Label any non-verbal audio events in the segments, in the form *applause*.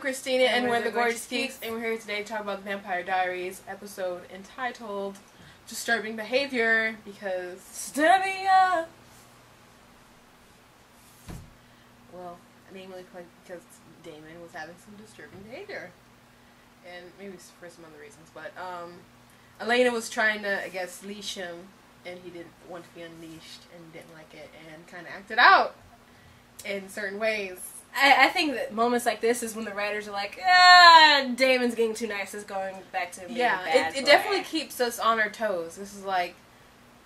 Christina, and, we're the Gorgeous Geeks, and we're here today to talk about the Vampire Diaries episode entitled "Disturbing Behavior." Because Disturbia. well, namely because Damon was having some disturbing behavior, and maybe for some other reasons. But um, Elena was trying to, I guess, leash him, and he didn't want to be unleashed and didn't like it, and kind of acted out in certain ways. I, I think that moments like this is when the writers are like, ah, Damon's getting too nice. Is going back to being yeah. bad It, it definitely keeps us on our toes. This is like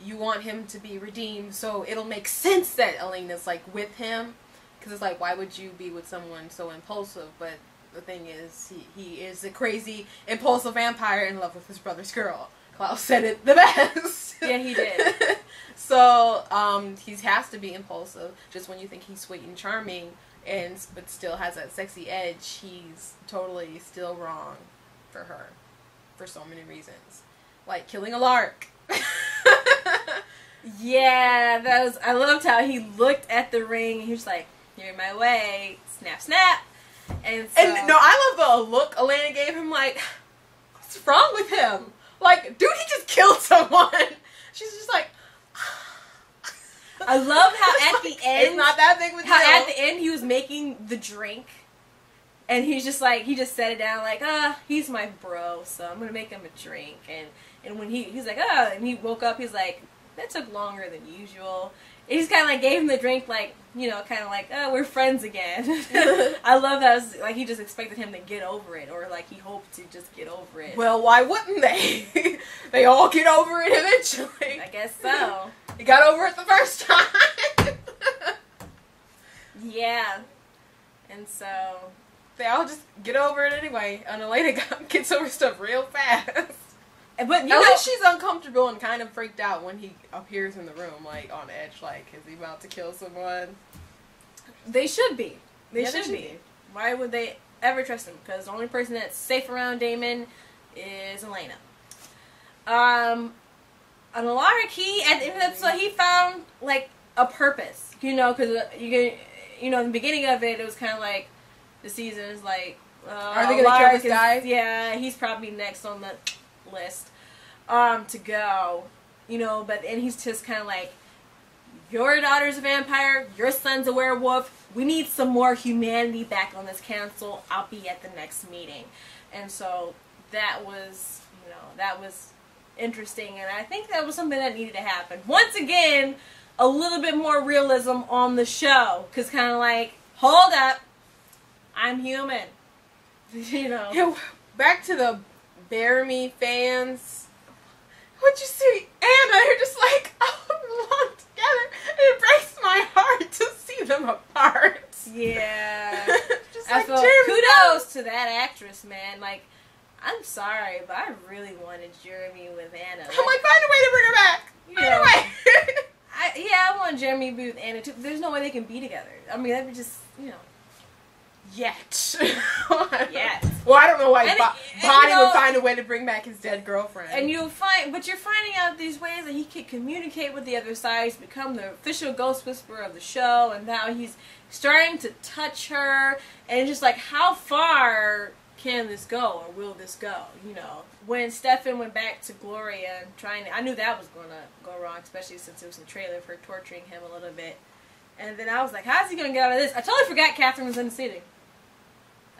you want him to be redeemed, so it'll make sense that Elena's like with him, because it's like why would you be with someone so impulsive? But the thing is, he he is a crazy impulsive vampire in love with his brother's girl. Klaus said it the *laughs* best. Yeah, he did. *laughs* so um, he has to be impulsive. Just when you think he's sweet and charming, and but still has that sexy edge, he's totally still wrong for her, for so many reasons, like killing Alaric. *laughs* Yeah, that was. I loved how he looked at the ring. He was like, "You're in my way." Snap, snap. And so, and no, I love the look Elena gave him. Like, what's wrong with him? Like, dude, he just killed *laughs* someone. She's just like. I love how at the *laughs* It's end, not that big of a deal. how at the end he was making the drink, and he's just like he just set it down like ah he's my bro, so I'm gonna make him a drink. And and when he he's like ah and he woke up, he's like that took longer than usual. And just kind of like gave him the drink like you know kind of like oh we're friends again. *laughs* I love that it was, like he just expected him to get over it or like he hoped to just get over it. Well, why wouldn't they? *laughs* they all get over it eventually. I guess so. *laughs* he got over it the first time. Yeah. And so they all just get over it anyway. And Elena gets over stuff real fast. But you At know, she's uncomfortable and kind of freaked out when he appears in the room, like on edge, like is he about to kill someone? They should be. They Yeah, they should should be. be. Why would they ever trust him? Because the only person that's safe around Damon is Elena. Um, and Alaric, he at the end of the episode, he found like a purpose. You know, because you can, you know, in the beginning of it, it was kind of like the season is like. Uh, Are they gonna kill Alaric this is- Yeah, he's probably next on the list um, to go. You know, but and he's just kind of like, your daughter's a vampire, your son's a werewolf. We need some more humanity back on this council. I'll be at the next meeting. And so that was, you know, that was interesting. And I think that was something that needed to happen. Once again, a little bit more realism on the show. Because kind of like, hold up, I'm human. *laughs* you know. Back to the Bear Me fans. What'd you see? Anna, you're just like, *laughs* oh, we belong together. And it breaks my heart to see them apart. Yeah. *laughs* just I like, feel kudos to that actress, man. Like, I'm sorry, but I really wanted Jeremy with Anna. I'm like, find a way to bring her back. You Find know. a way. I, yeah, I want Jeremy to be with Anna too. There's no way they can be together. I mean, that'd be just, you know. Yet. *laughs* Yet. Well, I don't know why And Bo- it- Bonnie you know- would find a way to bring back his dead girlfriend. And you'll find, but you're finding out these ways that he can communicate with the other side. He's become the official ghost whisperer of the show, and now he's starting to touch her. And just like, how far can this go, or will this go? You know, when Stefan went back to Gloria and trying, to, I knew that was gonna go wrong, especially since it was a trailer for torturing him a little bit. And then I was like, how's he gonna get out of this? I totally forgot Katherine was in the city.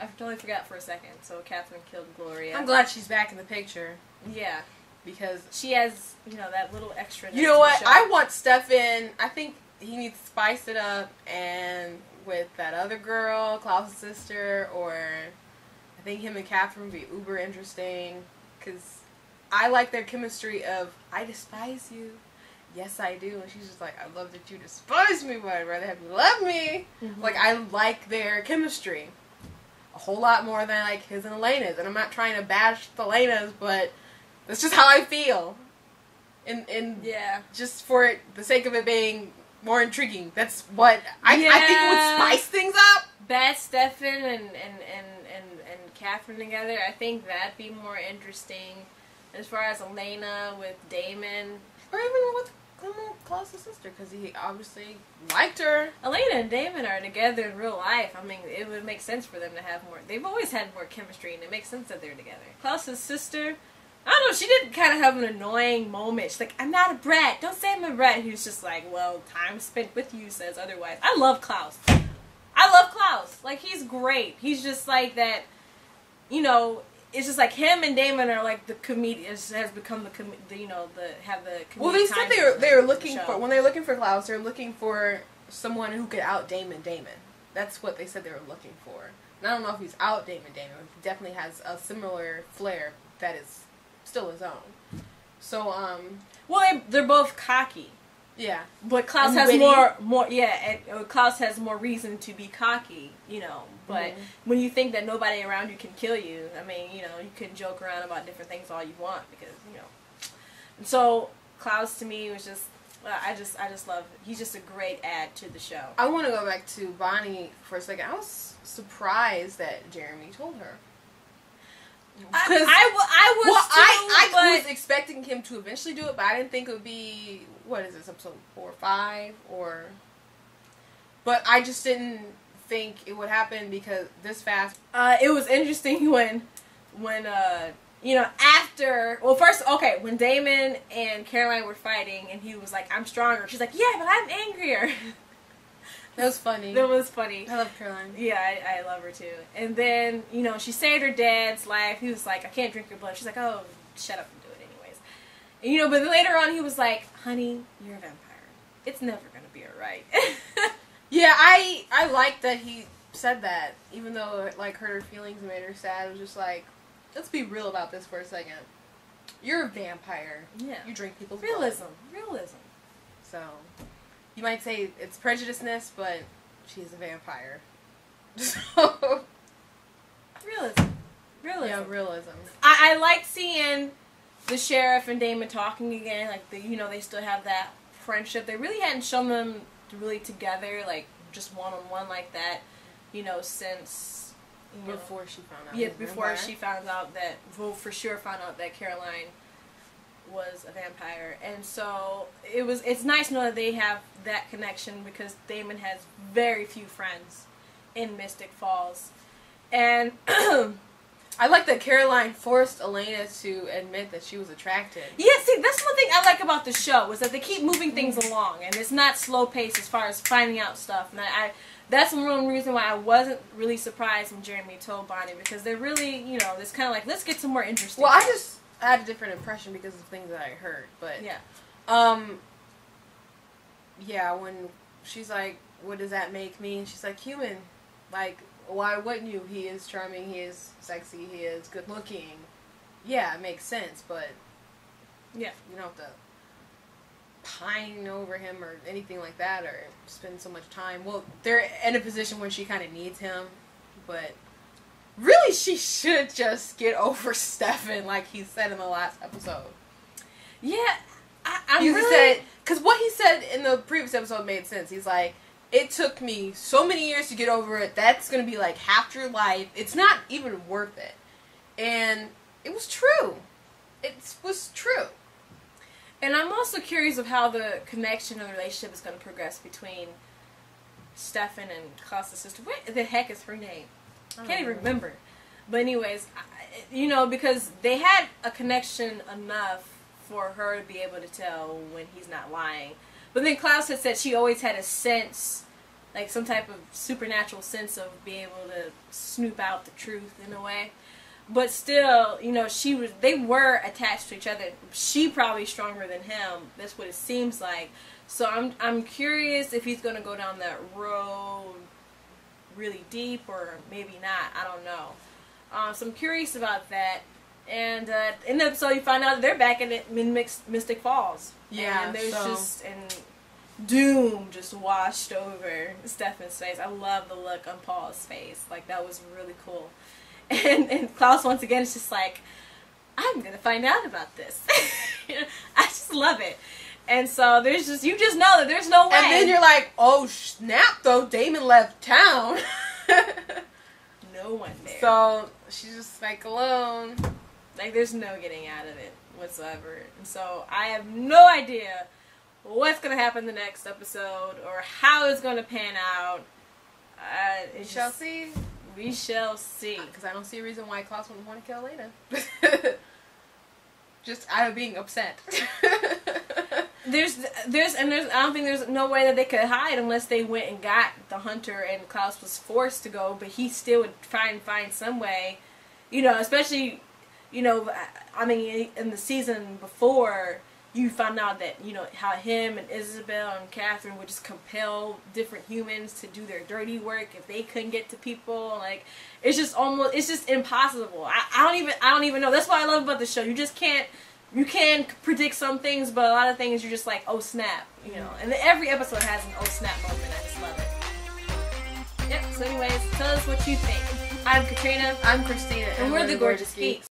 I totally forgot for a second. So Katherine killed Gloria. I'm glad she's back in the picture Yeah, because she has, you know, that little extra. you know what? I want Stefan. I think he needs to spice it up and with that other girl, Klaus's sister, or I think him and Katherine would be uber interesting because I like their chemistry of I despise you. Yes, I do. And she's just like, I love that you despise me, but I'd rather have you love me. Mhm. Like, I like their chemistry a whole lot more than I like his and Elena's. And I'm not trying to bash the Elena's, but that's just how I feel. And, and Yeah. just for it, the sake of it being more intriguing. That's what I, I think would spice things up. Bad Stefan and, and, and, and, and Katherine together, I think that'd be more interesting. As far as Elena with Damon, Even sister because he obviously liked her. Elena and Damon are together in real life. I mean, it would make sense for them to have more. They've always had more chemistry, and it makes sense that they're together. Klaus's sister, I don't know. She did kind of have an annoying moment. She's like, "I'm not a brat. Don't say I'm a brat." He's just like, "Well, time spent with you says otherwise." I love Klaus. I love Klaus. Like he's great. He's just like that. You know, it's just like him and Damon are like the comedians has become the, com- the you know the have the. Well, they said they were they were looking show. for when they're looking for Klaus, they're looking for someone who could out Damon Damon. That's what they said they were looking for. And I don't know if he's out Damon Damon. but He definitely has a similar flair that is still his own. So um Well, they, they're both cocky. Yeah But Klaus And has witty. more, more, yeah. And uh, Klaus has more reason to be cocky, you know. But Mhm. when you think that nobody around you can kill you, I mean, you know, you can joke around about different things all you want because you know. And so Klaus to me was just, uh, I just, I just love. He's just a great add to the show. I want to go back to Bonnie for a second. I was surprised that Jeremy told her. I, I, I was well, too, I, I was expecting him to eventually do it, but I didn't think it would be what is this episode four or five or. But I just didn't think it would happen because this fast. uh, it was interesting *laughs* when, when uh, you know, after well, first okay, when Damon and Caroline were fighting, and he was like, "I'm stronger." She's like, "Yeah, but I'm angrier." *laughs* That was funny. that was funny. I love Caroline. Yeah, I, I love her too. And then, you know, she saved her dad's life. He was like, I can't drink your blood. She's like, oh, shut up and do it anyways. And, you know, but later on he was like, honey, you're a vampire. It's never going to be alright. *laughs* Yeah, I I like that he said that, even though it like hurt her feelings and made her sad. It was just like, let's be real about this for a second. You're a vampire. yeah. You drink people's blood. Realism. Realism. So, you might say it's prejudiceness, but she's a vampire. *laughs* So, Realism. Realism. yeah, realism. I, I like seeing the sheriff and Damon talking again. Like, the, you know, they still have that friendship. They really hadn't shown them really together, like, just one on one like that, you know, since. You know, Before she found out. Yeah, he was a before vampire. she found out that, well, for sure found out that Caroline was a vampire, and so it was. It's nice to know that they have that connection because Damon has very few friends in Mystic Falls, and *clears throat* I like that Caroline forced Elena to admit that she was attracted. yeah, see, that's one thing I like about the show is that they keep moving things along, and it's not slow paced as far as finding out stuff. And I, I that's one reason why I wasn't really surprised when Jeremy told Bonnie because they're really, you know, it's kind of like let's get some more interesting. Well, I just had a different impression because of things that I heard, but yeah. Um. Yeah, when she's like, "What does that make me?" and she's like, "Human." Like, why wouldn't you? He is charming. He is sexy. He is good looking. Yeah, it makes sense, but Yeah. you don't have to pine over him or anything like that, or spend so much time. Well, they're in a position where she kind of needs him, but really, she should just get over *laughs* Stefan, like he said in the last episode. Yeah, I, I'm he really. said because what he said in the previous episode made sense. He's like, it took me so many years to get over it. That's gonna be like half your life. It's not even worth it. And it was true. It was true. and I'm also curious of how the connection and the relationship is going to progress between Stefan and Klaus's sister. What the heck is her name? I can't even remember. But anyways, I, you know, because they had a connection enough for her to be able to tell when he's not lying. But then Klaus had said she always had a sense, like some type of supernatural sense of being able to snoop out the truth in a way. But still, you know, she was they were attached to each other. She probably stronger than him. That's what it seems like. So I'm I'm curious if he's gonna go down that road really deep or maybe not. I don't know. Um, so I'm curious about that. And uh, in the episode, you find out they're back in, it, in Mystic Falls. Yeah, and there's so- just and doom just washed over Stefan's face. I love the look on Paul's face. Like that was really cool. *laughs* And and Klaus once again is just like, I'm gonna find out about this. *laughs* I just love it. And so there's just you just know that there's no way. And then you're like, oh snap! Though Damon left town. *laughs* no one there. so she's just like alone. Like there's no getting out of it whatsoever. And so I have no idea what's gonna happen the next episode or how it's gonna pan out. Uh, We shall just- see. We shall see. Because I don't see a reason why Klaus wouldn't want to kill Elena. *laughs* Just out of being upset. *laughs* There's, there's, and there's. I don't think there's no way that they could hide unless they went and got the hunter, and Klaus was forced to go, but he still would try and find some way, you know. Especially, you know, I mean, in the season before, you find out that you know how him and Isobel and Katherine would just compel different humans to do their dirty work if they couldn't get to people. Like, it's just almost, it's just impossible. I, I don't even, I don't even know. That's what I love about the show. You just can't you can predict some things, but a lot of things you're just like, oh snap, you know. And every episode has an oh snap moment. I just love it. Yep. So, anyways, tell us what you think. I'm Katrina, I'm Christina, and we're the Gorgeous Geeks.